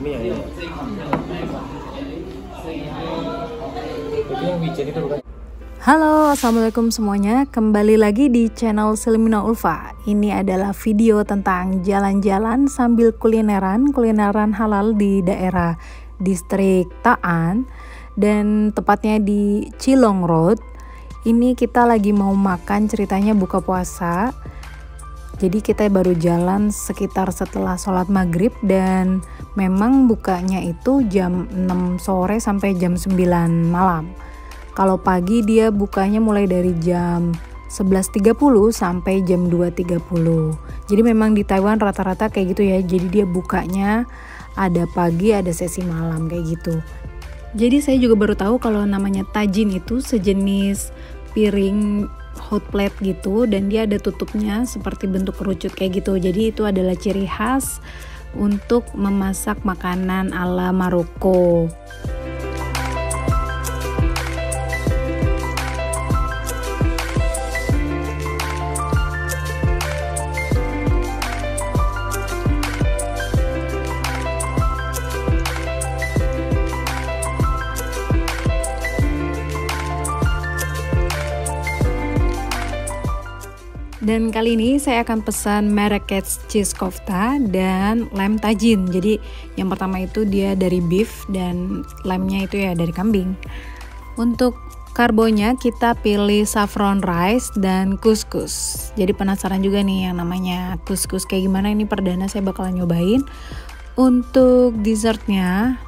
Bukan Halo, assalamualaikum semuanya. Kembali lagi di channel Selimina Ulfa. Ini adalah video tentang jalan-jalan sambil kulineran, kulineran halal di daerah distrik Taan dan tepatnya di Cilong Road. Ini kita lagi mau makan ceritanya buka puasa. Jadi kita baru jalan sekitar setelah sholat maghrib dan memang bukanya itu jam 6 sore sampai jam 9 malam. Kalau pagi dia bukanya mulai dari jam 11.30 sampai jam 2.30. Jadi memang di Taiwan rata-rata kayak gitu ya. Jadi dia bukanya ada pagi, ada sesi malam kayak gitu. Jadi saya juga baru tahu kalau namanya tajin itu sejenis piring hot plate gitu dan dia ada tutupnya seperti bentuk kerucut kayak gitu. Jadi itu adalah ciri khas untuk memasak makanan ala Maroko. Dan kali ini saya akan pesan Marrakech cheese kofta dan lem tajin. Jadi yang pertama itu dia dari beef dan lemnya itu ya dari kambing. Untuk karbonya kita pilih saffron rice dan couscous. Jadi penasaran juga nih yang namanya couscous kayak gimana ini perdana saya bakalan nyobain. Untuk dessertnya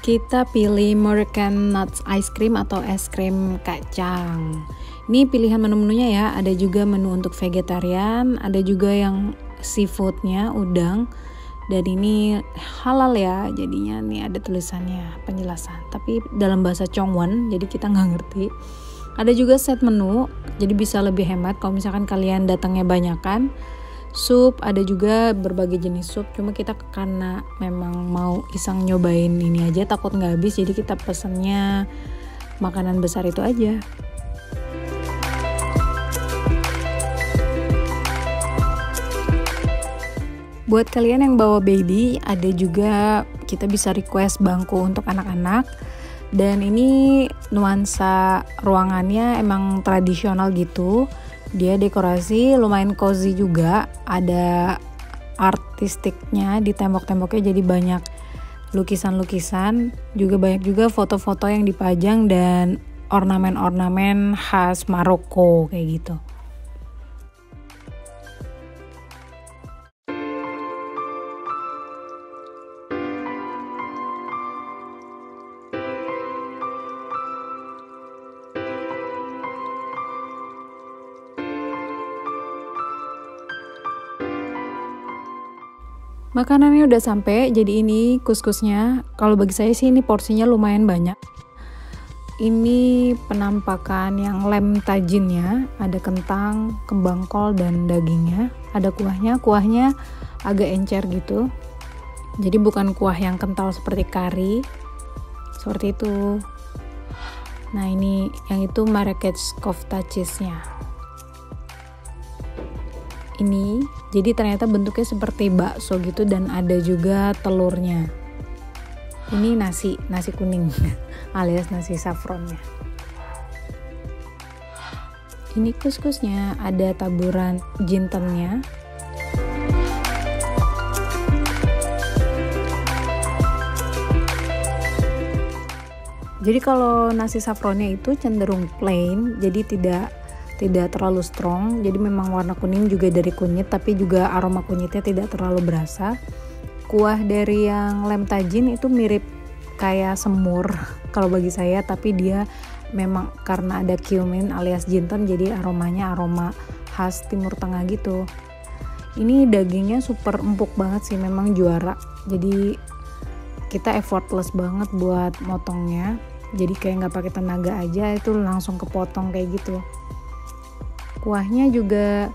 kita pilih Moroccan Nuts Ice Cream atau es krim kacang. Ini pilihan menu-menunya ya, ada juga menu untuk vegetarian, ada juga yang seafoodnya, udang. Dan ini halal ya, jadinya nih ada tulisannya penjelasan. Tapi dalam bahasa Chongwon, jadi kita nggak ngerti. Ada juga set menu, jadi bisa lebih hemat kalau misalkan kalian datangnya banyak kan. Sup, ada juga berbagai jenis sup. Cuma kita karena memang mau iseng nyobain ini aja, takut nggak habis, jadi kita pesennya makanan besar itu aja. Buat kalian yang bawa baby, ada juga kita bisa request bangku untuk anak-anak. Dan ini nuansa ruangannya emang tradisional gitu. Dia dekorasi lumayan cozy juga. Ada artistiknya di tembok-temboknya jadi banyak lukisan-lukisan. Juga banyak juga foto-foto yang dipajang dan ornamen-ornamen khas Maroko kayak gitu. Makanannya udah sampai, jadi ini kuskusnya. Kalau bagi saya sih ini porsinya lumayan banyak. Ini penampakan yang lem tajinnya, ada kentang, kembang kol dan dagingnya. Ada kuahnya, kuahnya agak encer gitu. Jadi bukan kuah yang kental seperti kari. Seperti itu. Nah, ini yang itu Marrakech kofta cheese-nya ini jadi ternyata bentuknya seperti bakso gitu dan ada juga telurnya. Ini nasi nasi kuning alias nasi saffronnya. Ini kuskusnya ada taburan jintennya. Jadi kalau nasi saffronnya itu cenderung plain jadi tidak tidak terlalu strong. Jadi memang warna kuning juga dari kunyit tapi juga aroma kunyitnya tidak terlalu berasa. Kuah dari yang lem tajin itu mirip kayak semur kalau bagi saya tapi dia memang karena ada cumin alias jinten jadi aromanya aroma khas timur tengah gitu. Ini dagingnya super empuk banget sih memang juara. Jadi kita effortless banget buat motongnya. Jadi kayak nggak pakai tenaga aja itu langsung kepotong kayak gitu kuahnya juga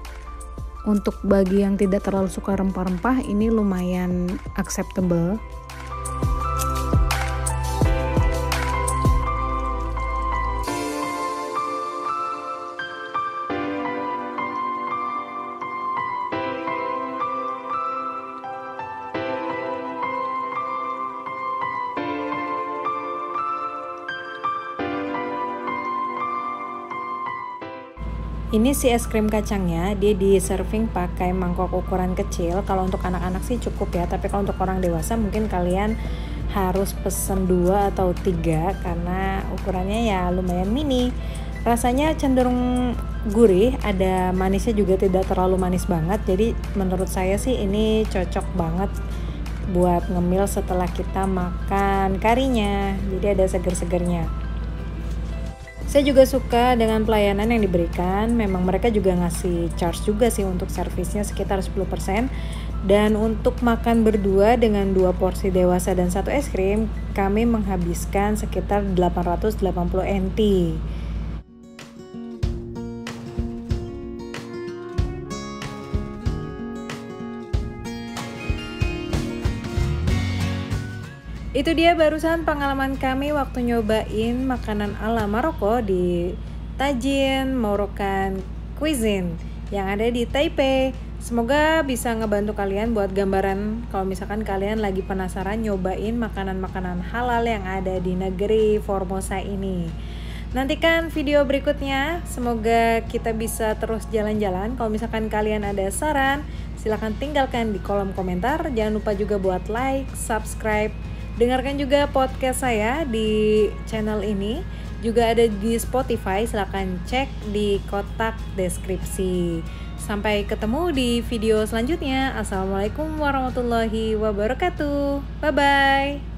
untuk bagi yang tidak terlalu suka rempah-rempah ini lumayan acceptable Ini si es krim kacangnya, dia di serving pakai mangkok ukuran kecil. Kalau untuk anak-anak sih cukup ya, tapi kalau untuk orang dewasa mungkin kalian harus pesen dua atau tiga karena ukurannya ya lumayan mini. Rasanya cenderung gurih, ada manisnya juga tidak terlalu manis banget. Jadi menurut saya sih ini cocok banget buat ngemil setelah kita makan karinya. Jadi ada seger-segernya. Saya juga suka dengan pelayanan yang diberikan. Memang mereka juga ngasih charge juga sih untuk servisnya sekitar 10%. Dan untuk makan berdua dengan dua porsi dewasa dan satu es krim, kami menghabiskan sekitar 880 NT. Itu dia barusan pengalaman kami waktu nyobain makanan ala Maroko di Tajin Moroccan Cuisine yang ada di Taipei. Semoga bisa ngebantu kalian buat gambaran kalau misalkan kalian lagi penasaran nyobain makanan-makanan halal yang ada di negeri Formosa ini. Nantikan video berikutnya. Semoga kita bisa terus jalan-jalan. Kalau misalkan kalian ada saran, silahkan tinggalkan di kolom komentar. Jangan lupa juga buat like, subscribe, Dengarkan juga podcast saya di channel ini. Juga ada di Spotify, silahkan cek di kotak deskripsi. Sampai ketemu di video selanjutnya. Assalamualaikum warahmatullahi wabarakatuh. Bye bye.